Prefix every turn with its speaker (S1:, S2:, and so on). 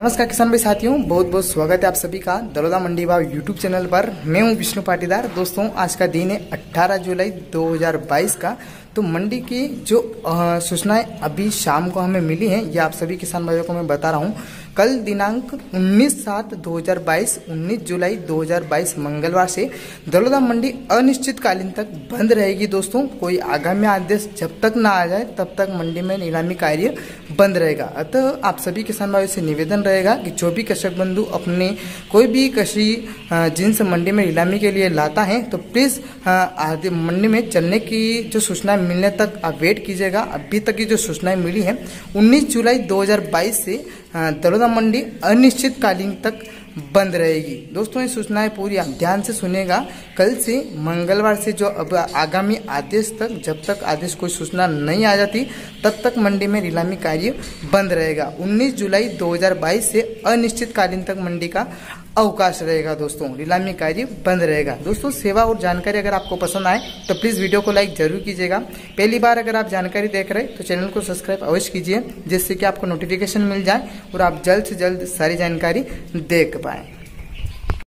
S1: नमस्कार किसान भाई साथियों बहुत बहुत स्वागत है आप सभी का दरोदा मंडी भाव यूट्यूब चैनल पर। मैं हूँ विष्णु पाटीदार। दोस्तों, आज का दिन है 18 जुलाई 2022 का। तो मंडी की जो सूचनाएँ अभी शाम को हमें मिली हैं, ये आप सभी किसान भाइयों को मैं बता रहा हूँ। कल दिनांक 19 सात 2022 19 जुलाई 2022 मंगलवार से दलोदा मंडी अनिश्चितकालीन तक बंद रहेगी दोस्तों। कोई आगामी आदेश जब तक ना आ जाए, तब तक मंडी में नीलामी कार्य बंद रहेगा। अतः तो आप सभी किसान भाइयों से निवेदन रहेगा कि जो भी कृषक बंधु अपने कोई भी कृषि जिन्स मंडी में नीलामी के लिए लाता है तो प्लीज़ मंडी में चलने की जो सूचना मिलने तक आप वेट कीजिएगा। अभी तक की जो सूचनाएँ मिली है 19 जुलाई 2022 से दलोदा मंडी अनिश्चितकालीन तक बंद रहेगी। दोस्तों, ये सूचनाएँ पूरी। आप ध्यान से सुनेगा। कल से मंगलवार से जो अब आगामी आदेश तक, जब तक आदेश कोई सूचना नहीं आ जाती, तब तक मंडी में नीलामी कार्य बंद रहेगा। 19 जुलाई 2022 से अनिश्चितकालीन तक मंडी का अवकाश रहेगा दोस्तों, नीलामी कार्य बंद रहेगा। दोस्तों, सेवा और जानकारी अगर आपको पसंद आए तो प्लीज़ वीडियो को लाइक ज़रूर कीजिएगा। पहली बार अगर आप जानकारी देख रहे तो चैनल को सब्सक्राइब अवश्य कीजिए, जिससे कि आपको नोटिफिकेशन मिल जाए और आप जल्द से जल्द सारी जानकारी देख पाए।